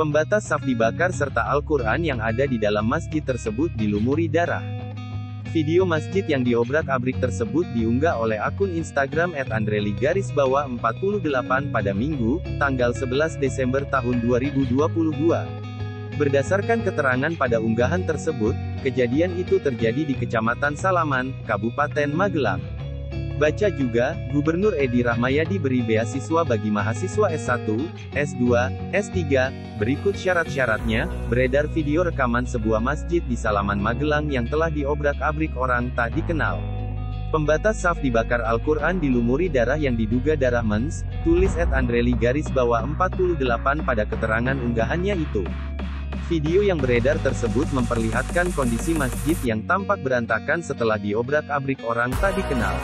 Pembatas saf dibakar serta Al-Quran yang ada di dalam masjid tersebut dilumuri darah. Video masjid yang diobrak-abrik tersebut diunggah oleh akun Instagram @andreli garis bawah 48 pada Minggu, tanggal 11 Desember tahun 2022. Berdasarkan keterangan pada unggahan tersebut, kejadian itu terjadi di Kecamatan Salaman, Kabupaten Magelang. Baca juga, Gubernur Edi Rahmayadi beri beasiswa bagi mahasiswa S1, S2, S3, berikut syarat-syaratnya, beredar video rekaman sebuah masjid di Salaman Magelang yang telah diobrak-abrik orang tak dikenal. Pembatas saf dibakar Al-Quran dilumuri darah yang diduga darah mens, tulis Ed Andreli garis bawah 48 pada keterangan unggahannya itu. Video yang beredar tersebut memperlihatkan kondisi masjid yang tampak berantakan setelah diobrak-abrik orang tak dikenal.